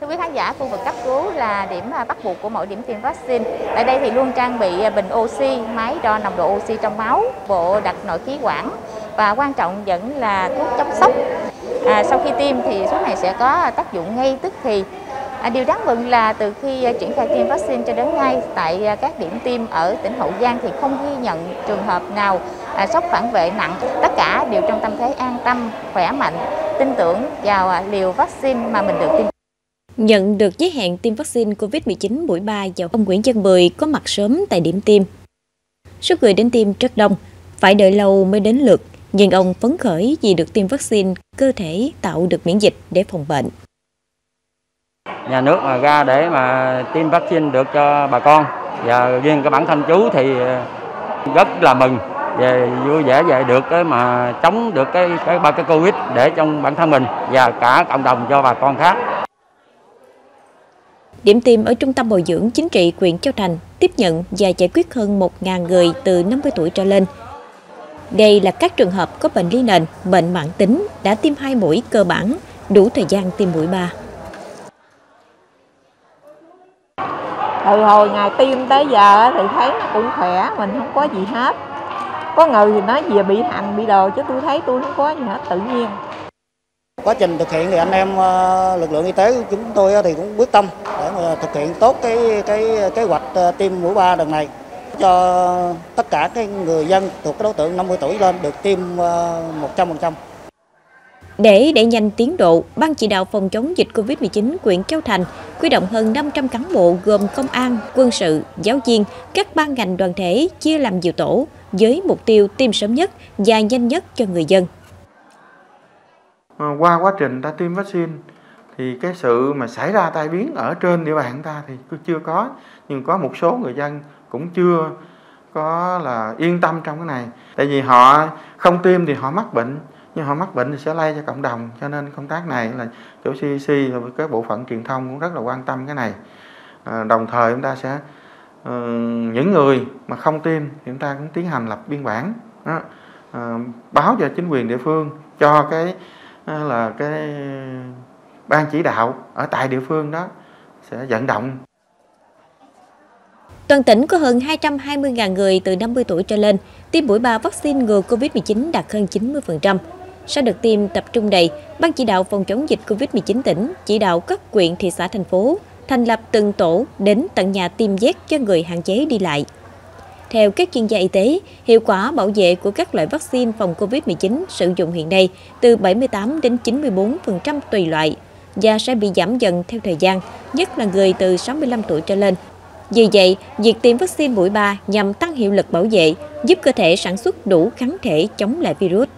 Thưa quý khán giả, khu vực cấp cứu là điểm à, bắt buộc của mỗi điểm tiêm vaccine. Tại đây thì luôn trang bị à, bình oxy, máy đo nồng độ oxy trong máu, bộ đặt nội khí quản và quan trọng vẫn là thuốc chống sốc. À, sau khi tiêm thì thuốc này sẽ có tác dụng ngay tức thì. À, điều đáng mừng là từ khi à, triển khai tiêm vaccine cho đến nay tại các điểm tiêm ở tỉnh Hậu Giang thì không ghi nhận trường hợp nào à, sốc phản vệ nặng. Tất cả đều trong tâm thế an tâm, khỏe mạnh, tin tưởng vào liều vaccine mà mình được tiêm. Nhận được giới hạn tiêm vaccine COVID-19 mũi 3 vào ông Nguyễn Văn Bười có mặt sớm tại điểm tiêm. Số người đến tiêm rất đông, phải đợi lâu mới đến lượt, nhưng ông phấn khởi vì được tiêm vaccine, cơ thể tạo được miễn dịch để phòng bệnh. Nhà nước mà ra để mà tiêm vaccine được cho bà con và riêng cái bản thân chú thì ờ, rất là mừng về vui vẻ về được cái mà chống được cái cái ba cái covid để trong bản thân mình và cả cộng đồng cho bà con khác. Điểm tiêm ở Trung tâm Bồi dưỡng Chính trị huyện Châu Thành tiếp nhận và giải quyết hơn 1.000 người từ 50 tuổi trở lên. Đây là các trường hợp có bệnh lý nền, bệnh mãn tính đã tiêm hai mũi cơ bản, đủ thời gian tiêm mũi 3. Từ hồi ngày tiêm tới giờ thì thấy nó cũng khỏe, mình không có gì hết. Có người thì nói gì bị hành, bị đồ, chứ tôi thấy tôi không có gì hết, tự nhiên. Quá trình thực hiện thì anh em ờ, lực lượng y tế của chúng tôi thì cũng quyết tâm để mà thực hiện tốt cái cái kế hoạch ờ, tiêm mũi 3 lần này cho tất cả cái người dân thuộc cái đối tượng 50 tuổi lên được tiêm ờ, 100%. Để đẩy nhanh tiến độ, Ban chỉ đạo phòng chống dịch COVID-19 huyện Châu Thành huy động hơn 500 cán bộ gồm công an, quân sự, giáo viên, các ban ngành đoàn thể chia làm nhiều tổ với mục tiêu tiêm sớm nhất và nhanh nhất cho người dân. Ờ, qua quá trình ta tiêm vaccine thì cái sự mà xảy ra tai biến ở trên địa bàn ta thì chưa có. Nhưng có một số người dân cũng chưa có là yên tâm trong cái này. Tại vì họ không tiêm thì họ mắc bệnh nhưng họ mắc bệnh thì sẽ lây cho cộng đồng. Cho nên công tác này là chỗ CDC và các bộ phận truyền thông cũng rất là quan tâm cái này. À, đồng thời chúng ta sẽ uh, những người mà không tiêm thì chúng ta cũng tiến hành lập biên bản đó, uh, báo cho chính quyền địa phương cho cái uh, là cái ban chỉ đạo ở tại địa phương đó sẽ vận động Toàn tỉnh có hơn 220.000 người từ 50 tuổi trở lên, tiêm mũi 3 vaccine ngừa COVID-19 đạt hơn 90%. Sau đợt tiêm tập trung đầy, Ban chỉ đạo phòng chống dịch COVID-19 tỉnh chỉ đạo các quyện, thị xã, thành phố thành lập từng tổ đến tận nhà tiêm vét cho người hạn chế đi lại. Theo các chuyên gia y tế, hiệu quả bảo vệ của các loại vaccine phòng COVID-19 sử dụng hiện nay từ 78 đến 94% tùy loại và sẽ bị giảm dần theo thời gian, nhất là người từ 65 tuổi trở lên. Vì vậy, việc tiêm vaccine mũi 3 nhằm tăng hiệu lực bảo vệ, giúp cơ thể sản xuất đủ kháng thể chống lại virus.